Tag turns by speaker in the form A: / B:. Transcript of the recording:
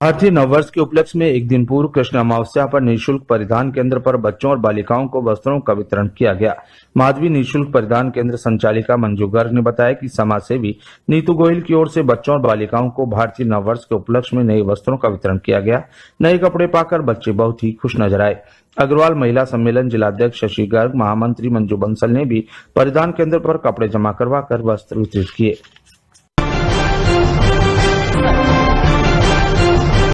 A: भारतीय नववर्ष के उपलक्ष्य में एक दिन पूर्व कृष्ण अमावस्या पर निःशुल्क परिधान केंद्र पर बच्चों और बालिकाओं को वस्त्रों का वितरण किया गया। माधवी निःशुल्क परिधान केंद्र संचालिका मंजू गर्ग ने बताया कि समाज सेवी नीतू गोयल की ओर से बच्चों और बालिकाओं को भारतीय नववर्ष के उपलक्ष्य में नए वस्त्रों का वितरण किया गया। नए कपड़े पाकर बच्चे बहुत ही खुश नज़र आए। अग्रवाल महिला सम्मेलन जिलाध्यक्ष शशि गर्ग, महामंत्री मंजू बंसल ने भी परिधान केंद्र पर कपड़े जमा करवा कर वस्त्र वितरित किए।